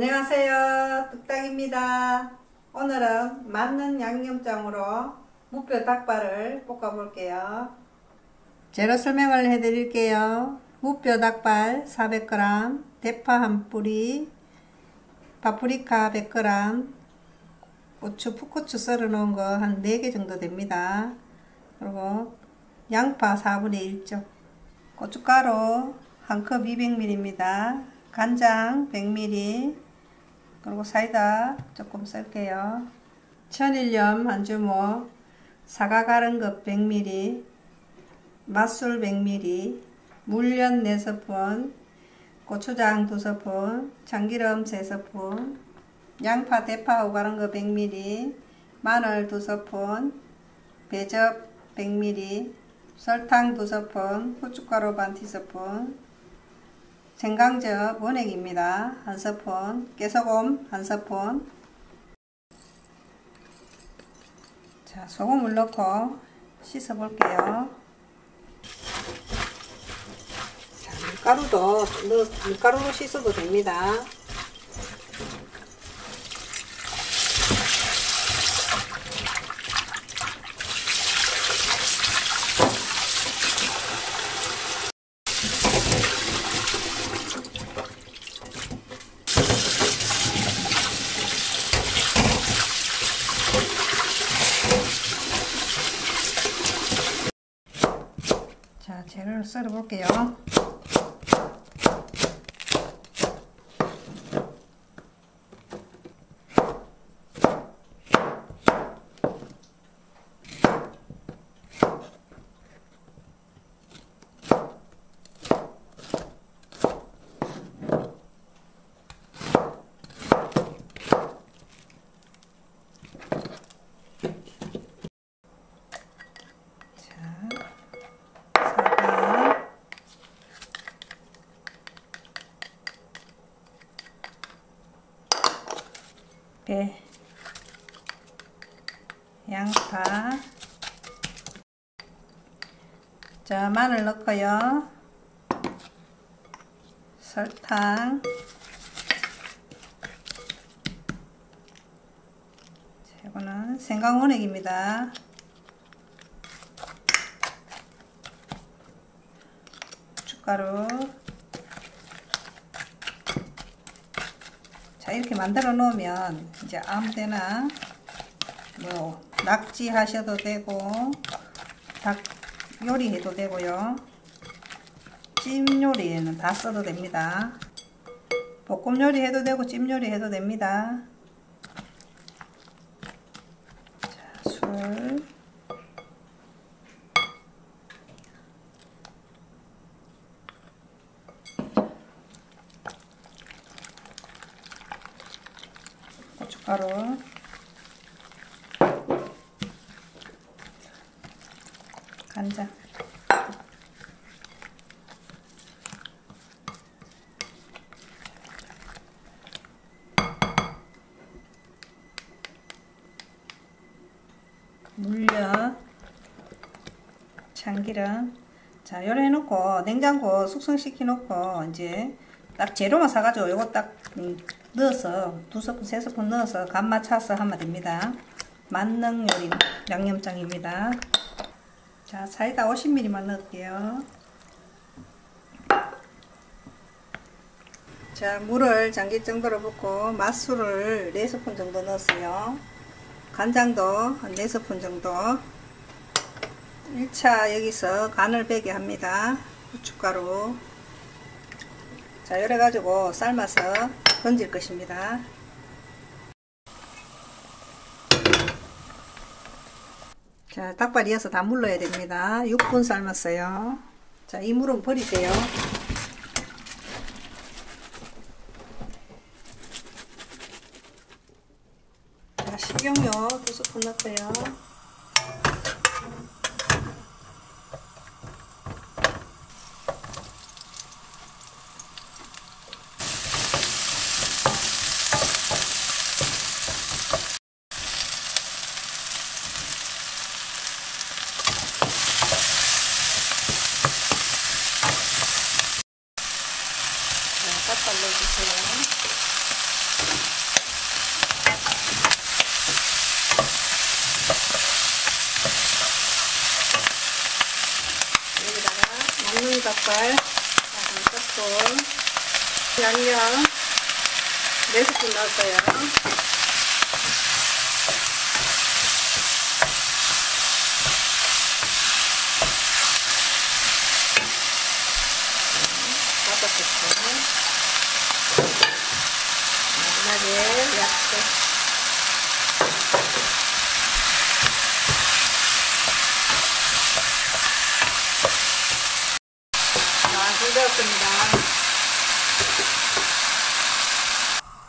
안녕하세요. 뚝딱입니다. 오늘은 맞는 양념장으로 무뼈 닭발을 볶아 볼게요. 재료 설명을 해 드릴게요. 무뼈 닭발 400g 대파 한 뿌리 파프리카 100g 고추 풋고추 썰어 놓은 거 한 4개 정도 됩니다. 그리고 양파 4분의 1쪽 고춧가루 한컵 200ml입니다 간장 100ml 그리고 사이다 조금 쓸게요. 천일염 한 주먹 사과 가른 것 100ml 맛술 100ml 물엿 4스푼 고추장 2스푼 참기름 3스푼 양파 대파 오가른 거 100ml 마늘 2스푼 배즙 100ml 설탕 2스푼 후춧가루 반 티스푼 생강즙 원액입니다. 한 스푼, 깨소금 한 스푼 자, 소금을 넣고 씻어 볼게요. 자, 밀가루도 밀가루로 씻어도 됩니다. 자, 재료를 썰어 볼게요. 사과 배 양파. 자 마늘 넣고요. 설탕. 자, 이거는 생강원액입니다. 고춧가루 이렇게 만들어 놓으면 이제 아무데나 뭐 낙지 하셔도 되고 닭 요리 해도 되고요. 찜 요리에는 다 써도 됩니다. 볶음 요리 해도 되고 찜 요리 해도 됩니다 자, 술 고춧 가루 간장. 물엿 참기름. 자 요래 해놓고 냉장고 숙성시켜 놓고 이제 딱 재료만 사가지고 요거 딱 음, 넣어서 두 스푼 세 스푼 넣어서 간 맞춰서 하면 됩니다. 만능 요리 양념장입니다. 자 사이다 50ml만 넣을게요. 자 물을 잠길 정도로 붓고 맛술을 4스푼 정도 넣었어요. 간장도 한 4스푼 정도. 1차 여기서 간을 배게 합니다. 후춧가루 자 이래 가지고 삶아서 건질 것입니다. 자 닭발 이어서 다 물러야 됩니다. 6분 삶았어요. 자 이 물은 버리세요. 자 식용유 두 스푼 넣고요 다 잘라주세요. 남는 닭발 작은 스푼 양념 4스푼 넣었어요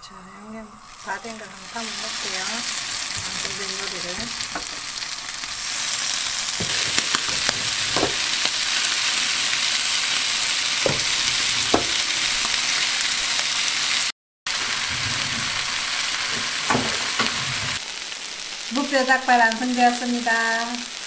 자, 양념 다된거 한번 놓을게요. 만든 요리를. 닭발 완성되었습니다.